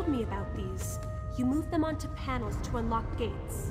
Told me about these. You move them onto panels to unlock gates.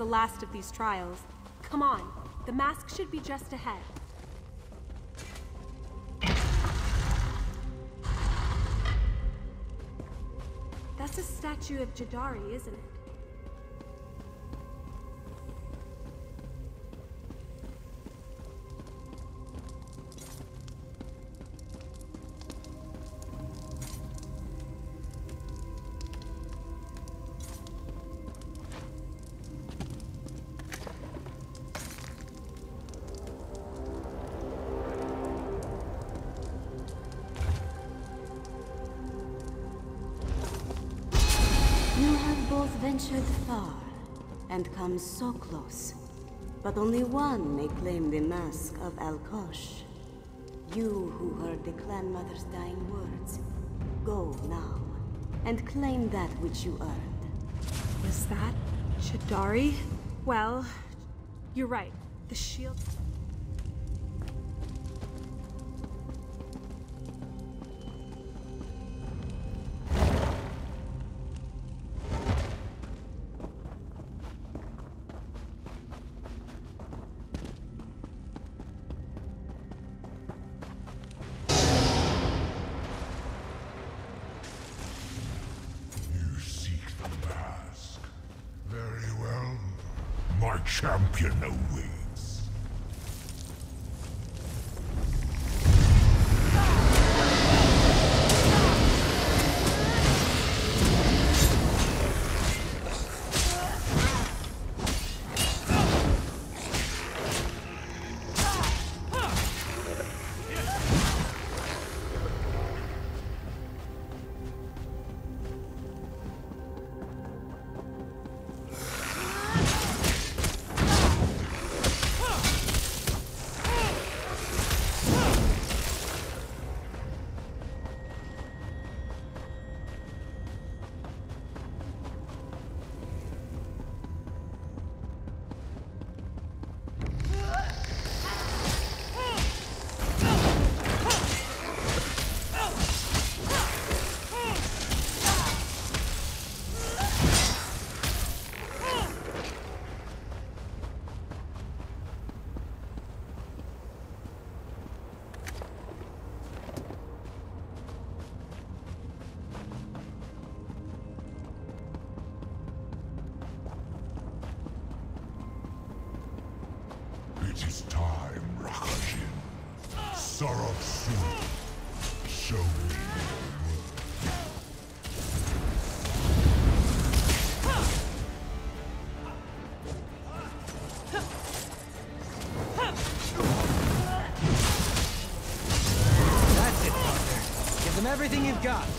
The last of these trials. Come on, the mask should be just ahead. That's a statue of Jadari, isn't it? So close. But only one may claim the mask of Alkosh. You who heard the clan mother's dying words. Go now and claim that which you earned. Was that Jadari? Well, you're right. The shield. Everything you've got.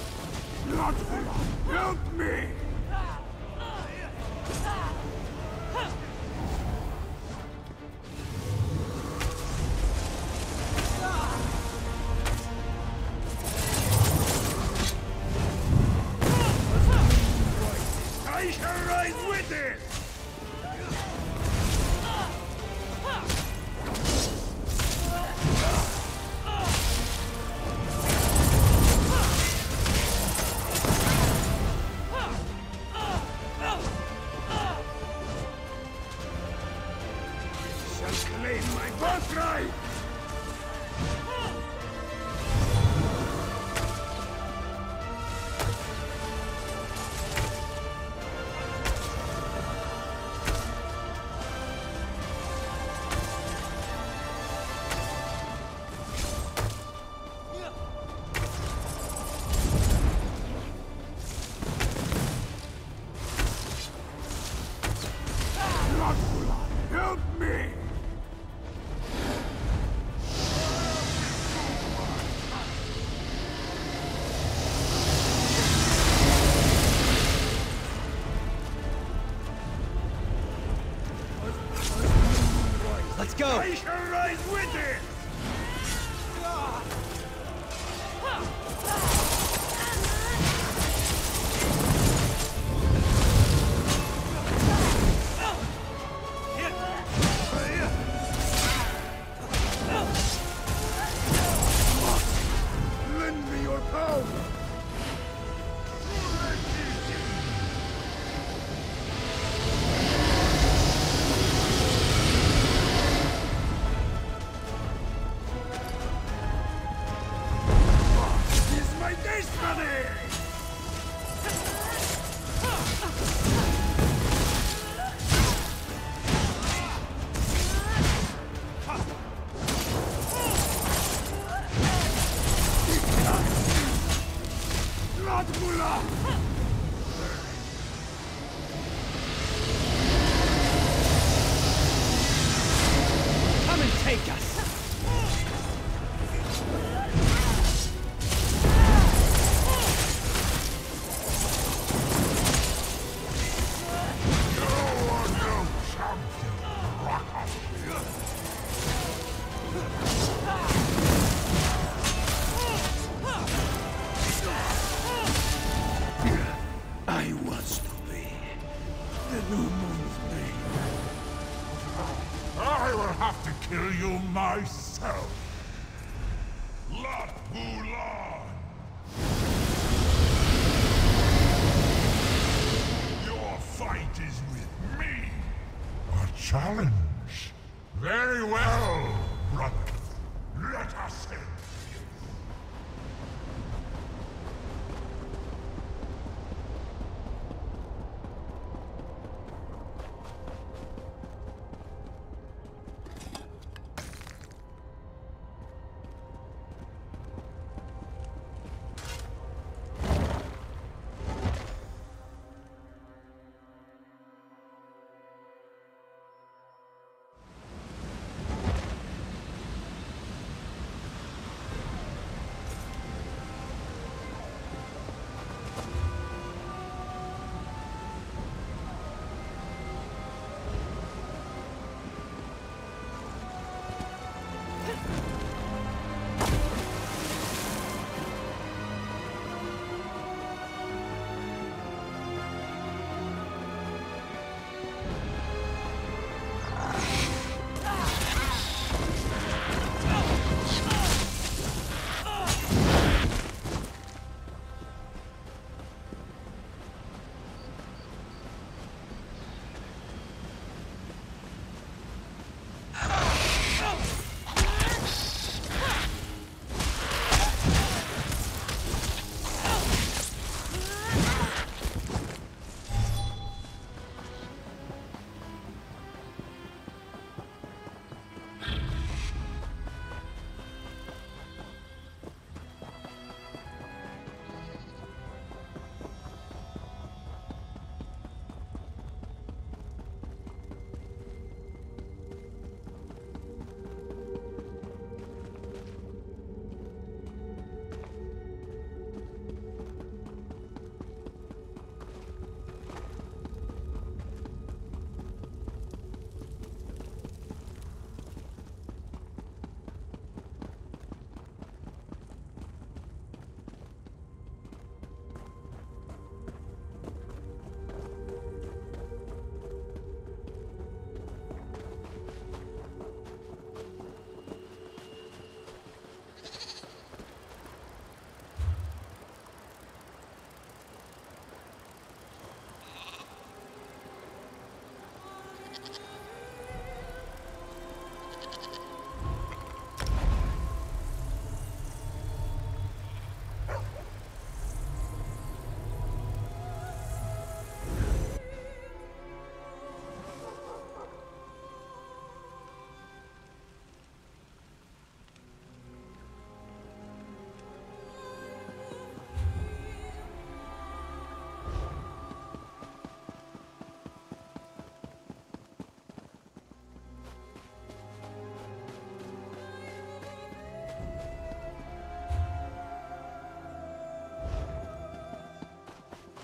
Radmula! Come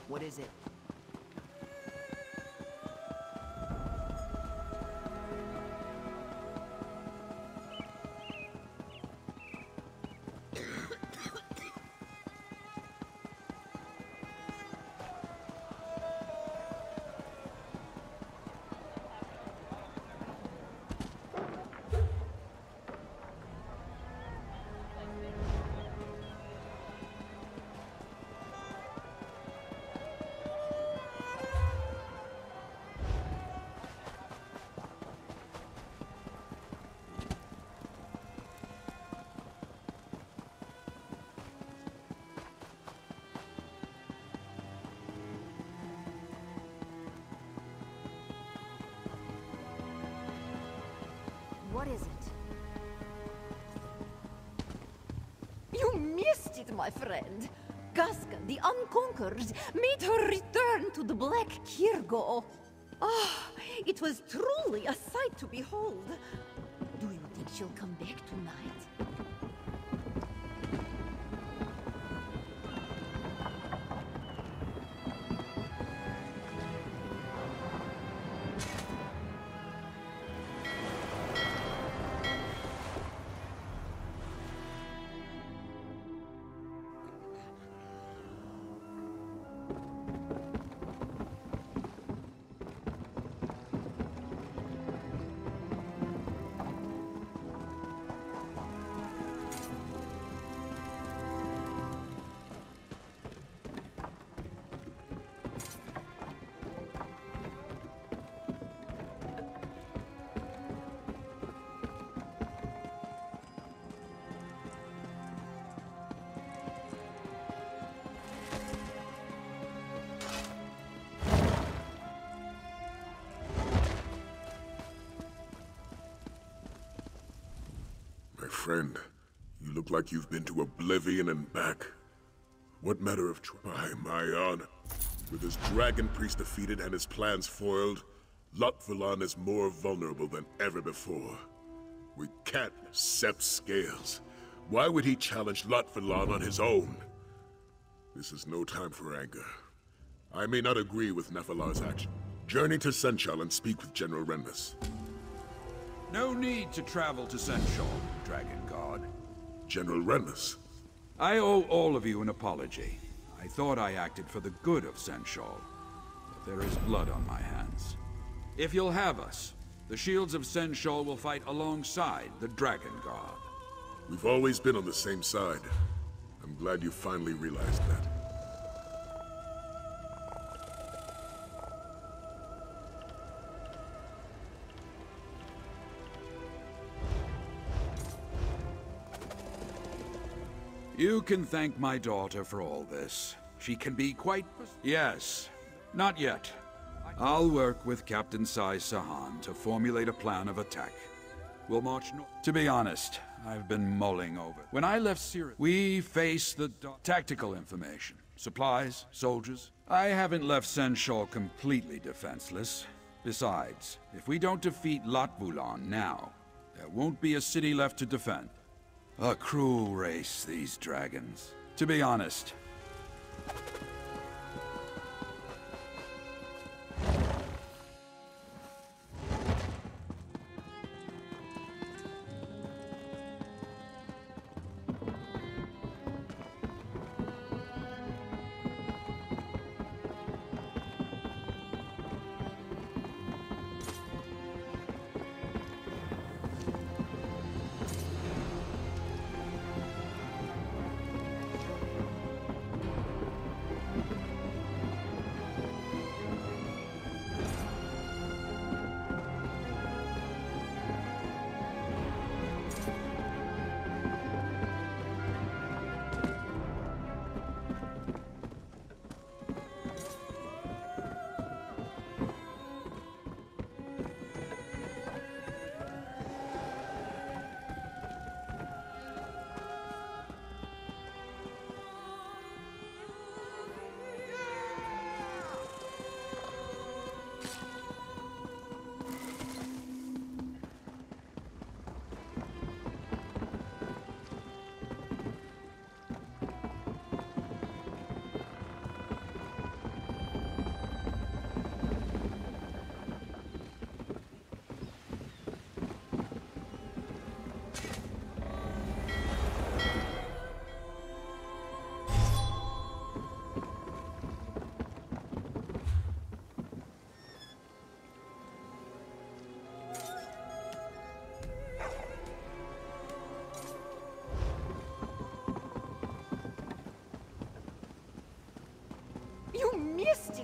What is it? Missed it, my friend. Gaska, the Unconquered, made her return to the Black Kiergo. Ah, it was truly a sight to behold. Do you think she'll come back tonight? Friend, you look like you've been to Oblivion and back. What matter of try, my honor? With his dragon priest defeated and his plans foiled, Laatvulon is more vulnerable than ever before. We can't accept scales. Why would he challenge Laatvulon on his own? This is no time for anger. I may not agree with Nahfahlaar's action. Journey to Senchal and speak with General Renmus. No need to travel to Senchal, Dragon God. General Renmus? I owe all of you an apology. I thought I acted for the good of Senchal, but there is blood on my hands. If you'll have us, the shields of Senchal will fight alongside the Dragon God. We've always been on the same side. I'm glad you finally realized that. You can thank my daughter for all this. She can be quite... Yes. Not yet. I'll work with Captain Sai Sahan to formulate a plan of attack. We'll march north. To be honest, I've been mulling over. When I left Syria, we faced the tactical information. Supplies, soldiers. I haven't left Senchal completely defenseless. Besides, if we don't defeat Laatvulon now, there won't be a city left to defend. A cruel race, these dragons. To be honest.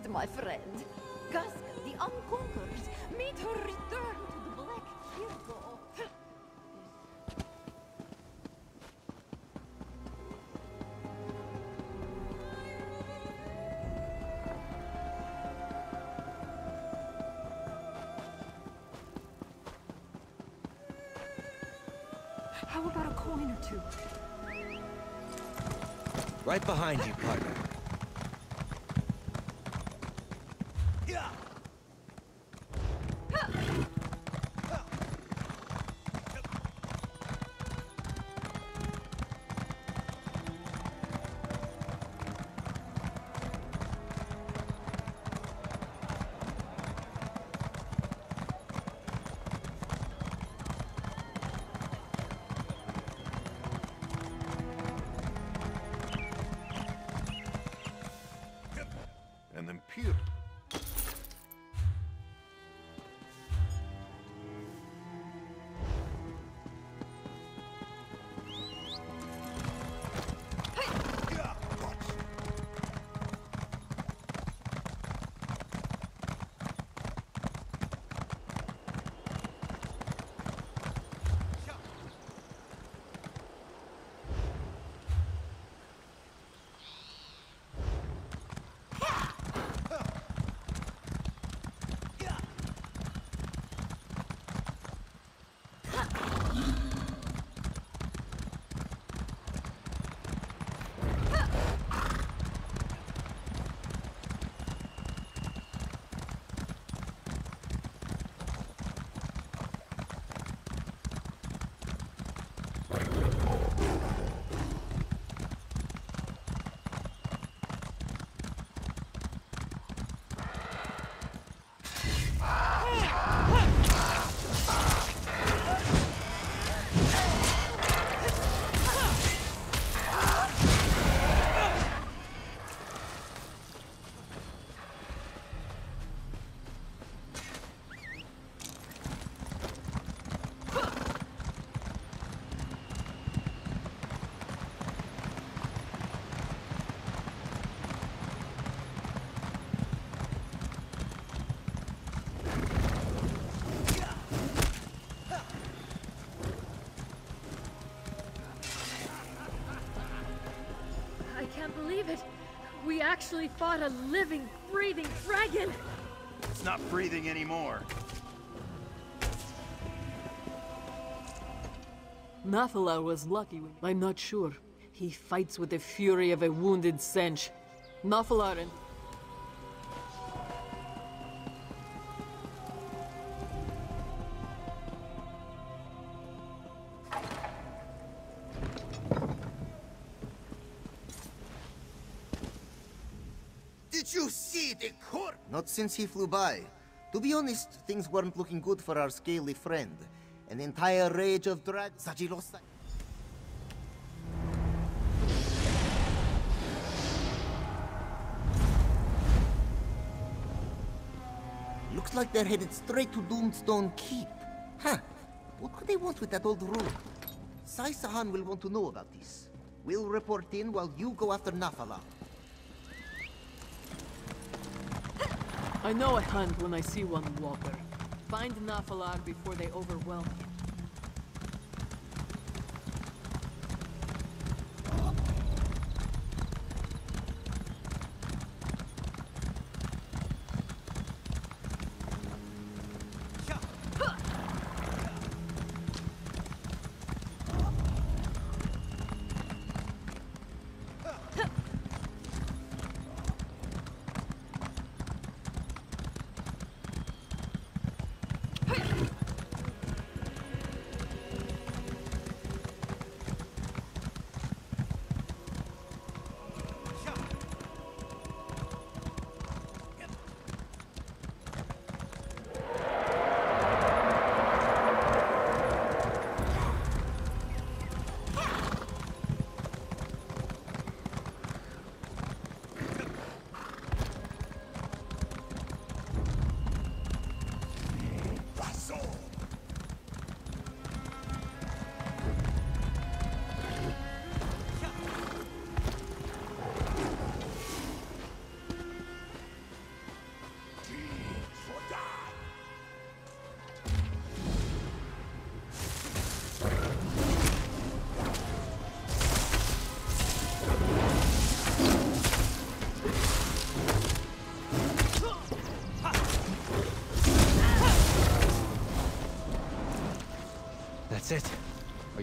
It, my friend. Gaska, the Unconquered, made her return to the Black Kiergo. How about a coin or two? Right behind you, partner. Actually fought a living, breathing dragon. It's not breathing anymore. Nahfahlaar was lucky. when- I'm not sure. He fights with the fury of a wounded Sench. Nahfahlaar and... Not since he flew by. To be honest, things weren't looking good for our scaly friend. An entire rage of drag. Looks like they're headed straight to Doomstone Keep. Huh. What could they want with that old room? Sai Sahan will want to know about this. We'll report in while you go after Nahfahlaar. I know a hunt when I see one, Walker. Find Nahfahlaar before they overwhelm him.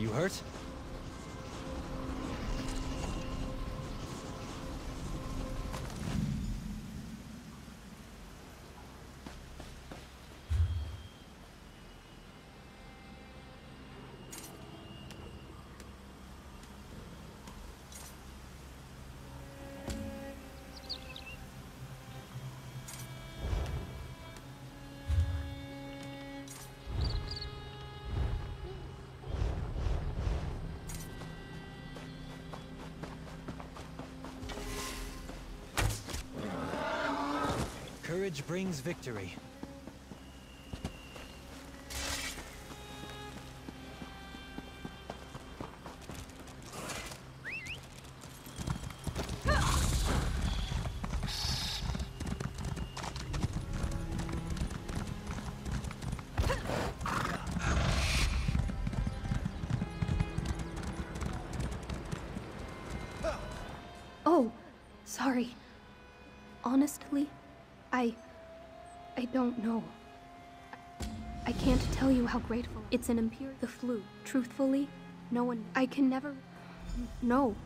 Are you hurt? Courage brings victory. Oh, sorry. Honestly, I. I don't know. I can't tell you how grateful. It's an imperial. The flu. Truthfully, no one. I can never. No.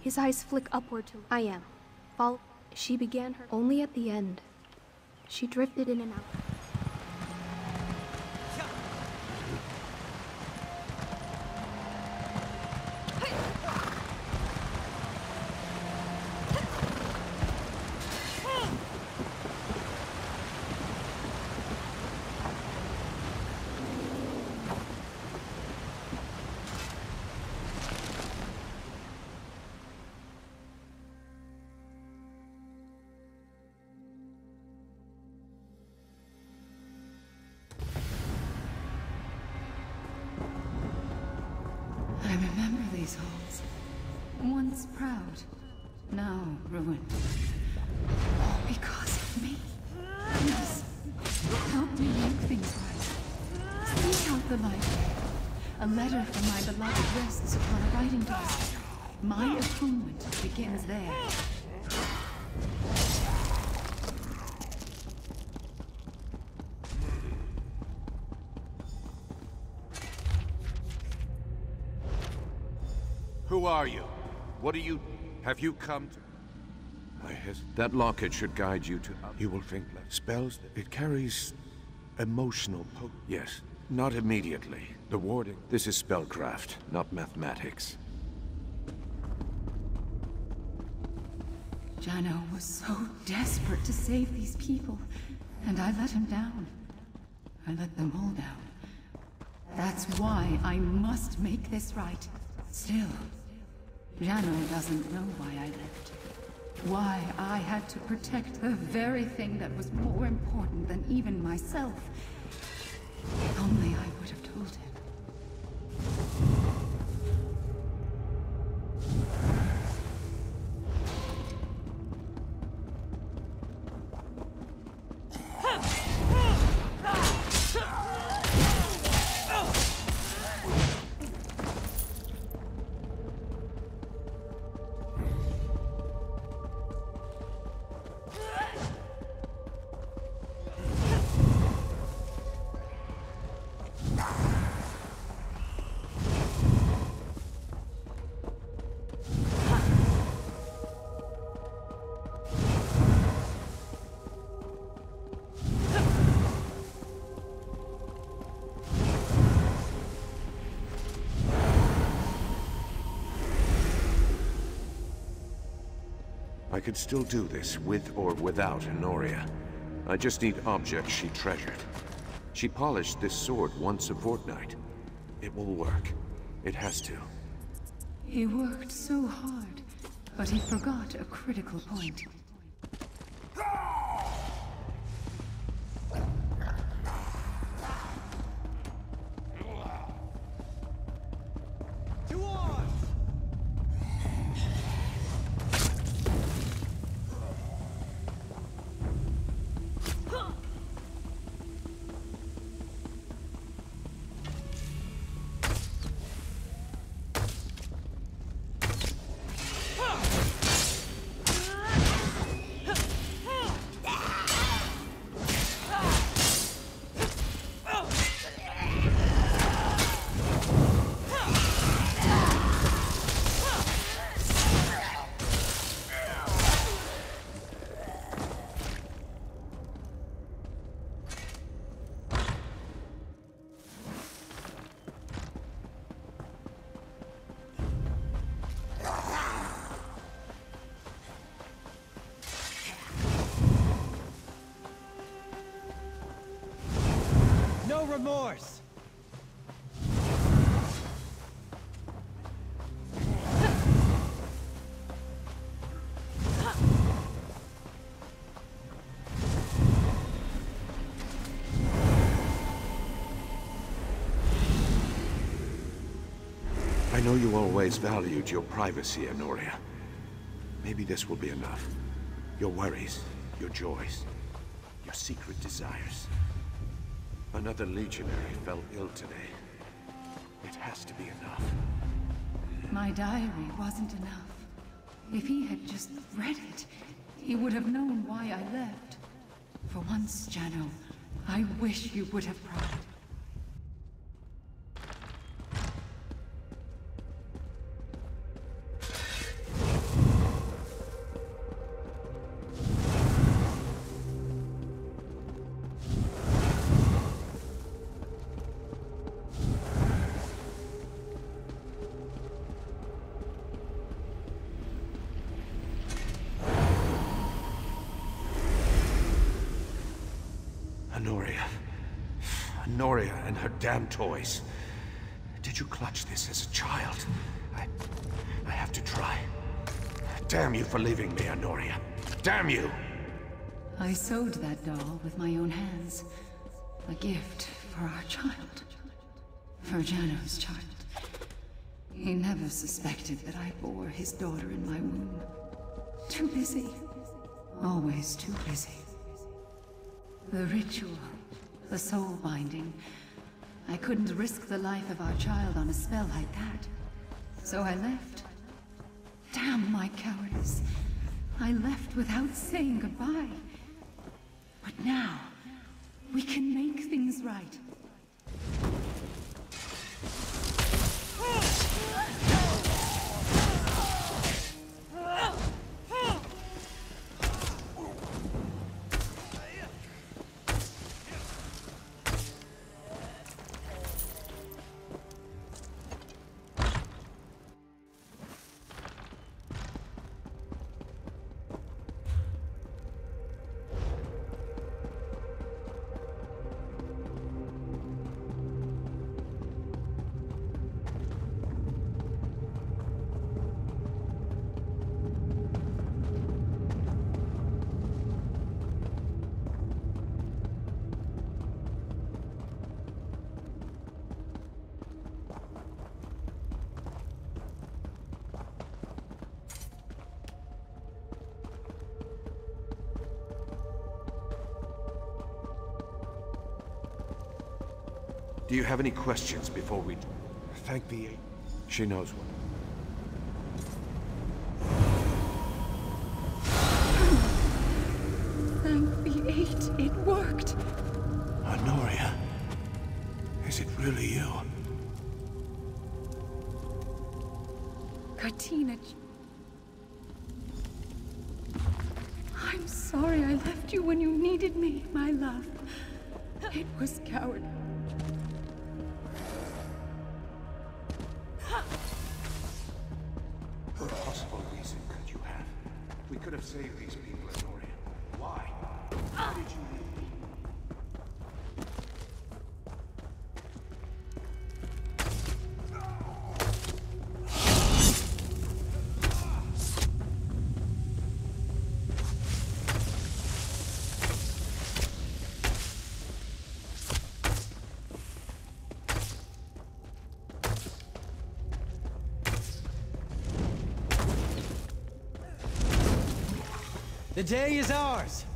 His eyes flick upward to. I am. Follow. She began her. Only at the end. She drifted in and out. Begins there. Who are you? What do you... Have you come to... I has... That locket should guide you to... You will think less. Spells... It carries... Emotional po... Yes. Not immediately. The warding... This is spellcraft, not mathematics. Jano was so desperate to save these people, and I let him down. I let them all down. That's why I must make this right. Still, Jano doesn't know why I left. Why I had to protect the very thing that was more important than even myself. If only I could still do this, with or without Honoria. I just need objects she treasured. She polished this sword once a fortnight. It will work. It has to. He worked so hard, but he forgot a critical point. remorse! I know you always valued your privacy, Honoria. Maybe this will be enough. Your worries, your joys, your secret desires. Another legionary fell ill today. It has to be enough. My diary wasn't enough. If he had just read it, he would have known why I left. For once, Jano, I wish you would have Honoria. Honoria and her damn toys. Did you clutch this as a child? I... I have to try. Damn you for leaving me, Honoria. Damn you! I sewed that doll with my own hands. A gift for our child. For Jano's child. He never suspected that I bore his daughter in my womb. Too busy. Always too busy. The ritual. The soul binding. I couldn't risk the life of our child on a spell like that. So I left. Damn my cowardice. I left without saying goodbye. But now, we can make things right. Do you have any questions before we thank the... She knows what. Thank the eight, it worked. Honoria, is it really you? Katina. I'm sorry I left you when you needed me, my love. It was coward. Saved these day is ours!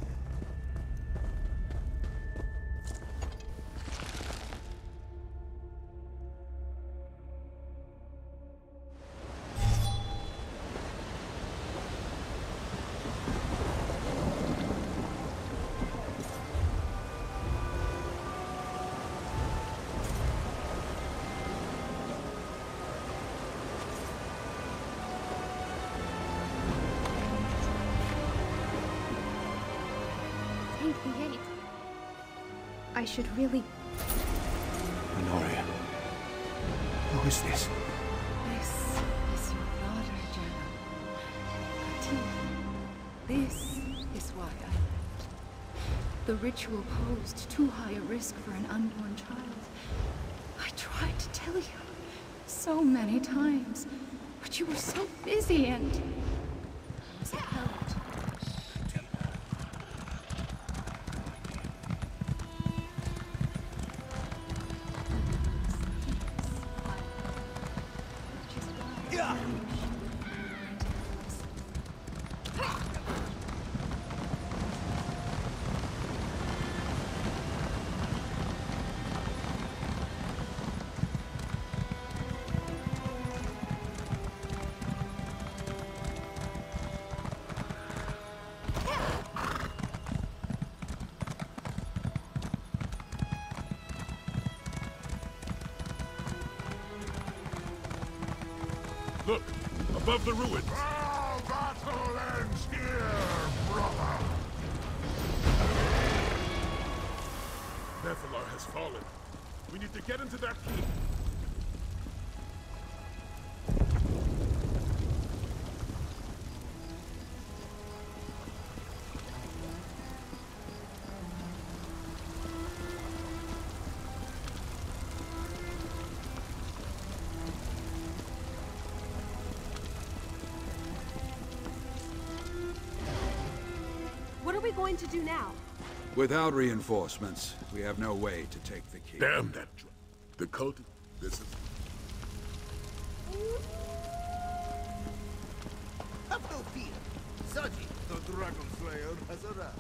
I should really. Honoria. Who is this? This is your daughter. Katina. This is why I left. The ritual posed too high a risk for an unborn child. I tried to tell you so many times, but you were so busy and... above the ruins. Going to do now? Without reinforcements, we have no way to take the key. Damn that dr- The cult... This is... Have no fear. Saji, the Dragon Slayer, has arrived.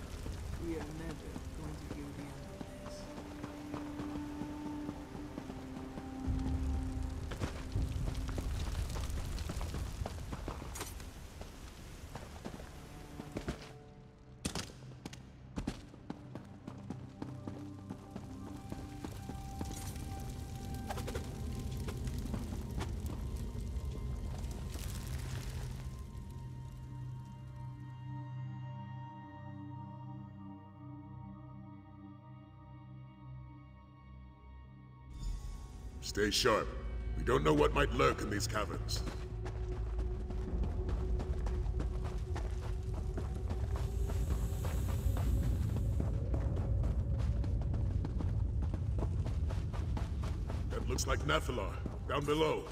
We are never Stay sharp. We don't know what might lurk in these caverns. That looks like Nahfahlaar, down below.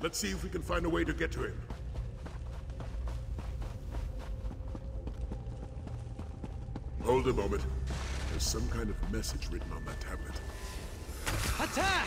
Let's see if we can find a way to get to him. Hold a moment. There's some kind of message written on that tablet. Attack!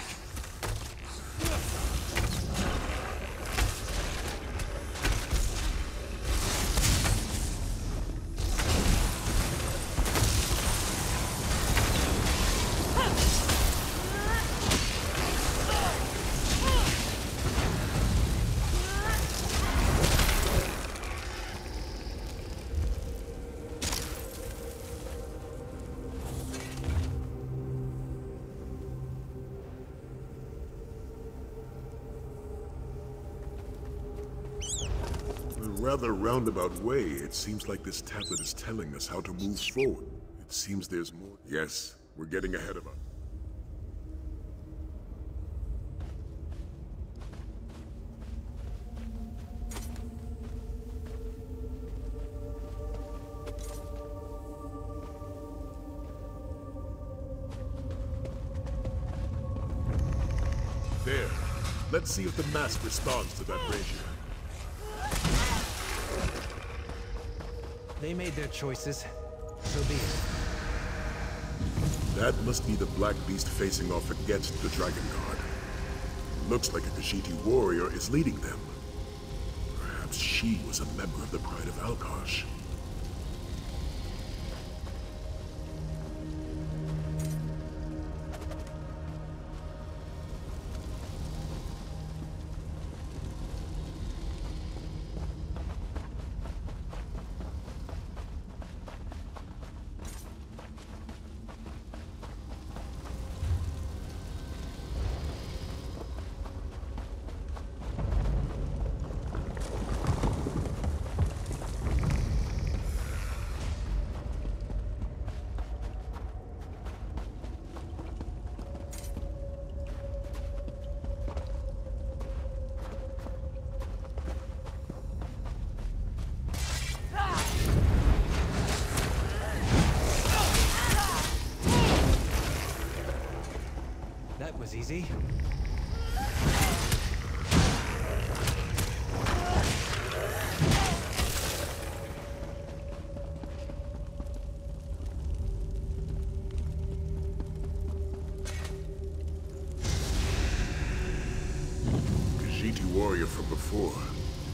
Rather roundabout way, it seems like this tablet is telling us how to move forward. It seems there's more. Yes, we're getting ahead of us. There. Let's see if the mask responds to that brazier. They made their choices. So be it. That must be the Black Beast facing off against the Dragon Guard. Looks like a Khajiiti warrior is leading them. Perhaps she was a member of the Pride of Alkosh. Easy. Warrior from before.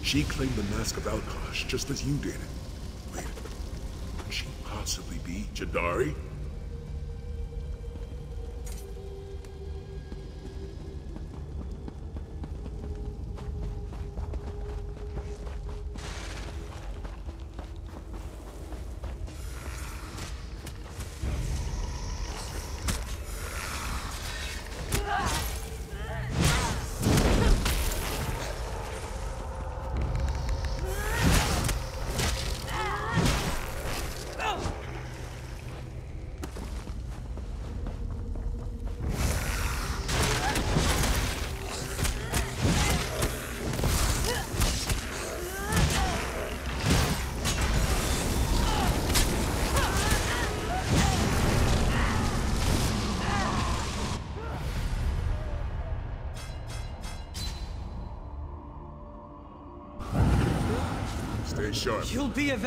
She claimed the Mask of Alkosh just as you did. Wait, could she possibly be Jadari? Sharp. You'll be avenged.